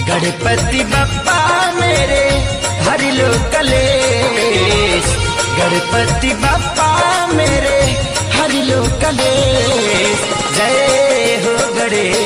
गणपति बप्पा मेरे हर लो कलेश। गणपति बप्पा मेरे हर लो कलेश। जय हो गणेश।